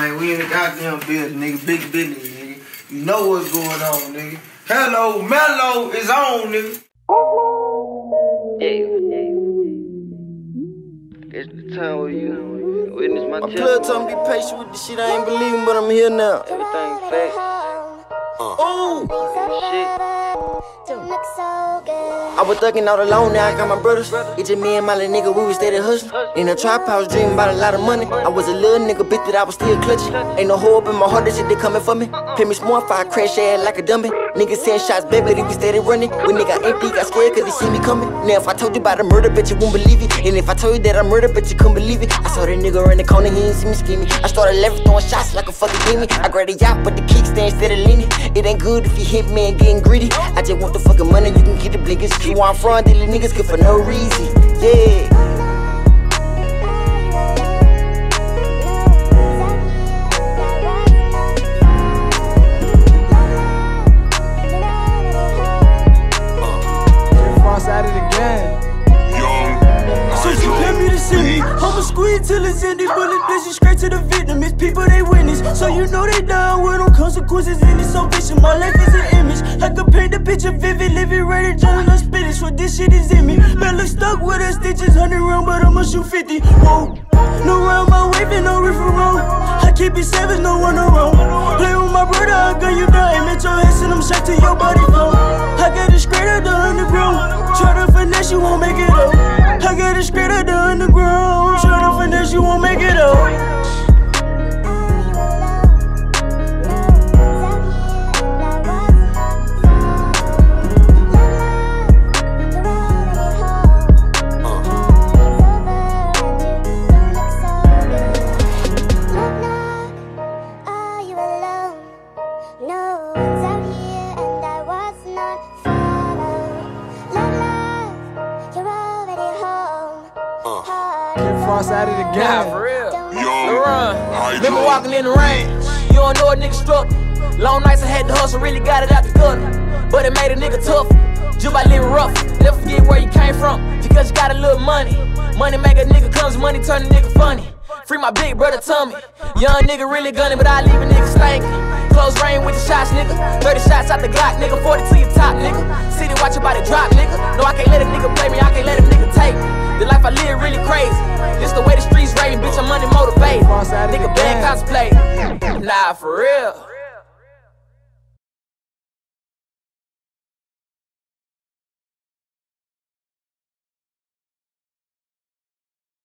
Man, we in the goddamn building, nigga. Big business, nigga. You know what's going on, nigga. Hello, Mello is on, nigga. Yeah. It's the time where you witness my My plug told me be patient with the shit. I ain't believing, but I'm here now. Everything fast. I was thugging all alone, now I got my brothers. It's just me and my little nigga, we was steady hustling. In a trap house, dreaming about a lot of money. I was a little nigga, bitch, that I was still clutching. Ain't no hope in my heart, that shit they coming for me. Pay me small if I crash ass like a dummy. Niggas send shots, baby, they be steady running. When nigga empty, got scared cause they see me coming. Now if I told you about the murder, bitch, you won't believe it. And if I told you that I murdered, bitch, you couldn't believe it. I saw that nigga in the corner, he ain't see me scheming. I started left throwing shots like a fucking demon. I grabbed a yacht, but the kickstand steady leaning. It ain't good if you hit me and getting greedy. I just want the fucking money, you can get the blinkers. You want front, daily niggas good for no reason. Yeah. Far side of the game. So she pay me to send me. I'ma squeeze till it's empty. Bullet bitches straight to the victim. It's people they witness. So you know they down with them consequences in it. So vicious. My life is an image. I could paint the picture vivid. Live it right at jungle spinach. What this shit is in me. Man, look stuck with her stitches. 100 round, but I'ma shoot 50. Whoa. No round my wave and no riff around. I keep it savage, no one around. Play with my brother, I gun you down. Aim at your head, send them straight to your body Heart frost out of the Nah, game. for real. don't Lil remember walking in the rain. You don't know a nigga struck. Long nights I had to hustle, really got it out the gutter. But it made a nigga tough. Just by living rough. Never forget where you came from. Because you got a little money. Money make a nigga comes, money turn a nigga funny. Free my big brother Tommy. Young nigga really gunning, but I leave a nigga stankin'. Close range with the shots, nigga. 30 shots out the Glock, nigga. 40 to your top, nigga. City watch your body drop, nigga. No, I can't let a nigga play me, I can't let a nigga take me. The life I live really crazy. This the way the streets raving, bitch. I'm money motivated. Nigga, bad contemplate. Nah, for real.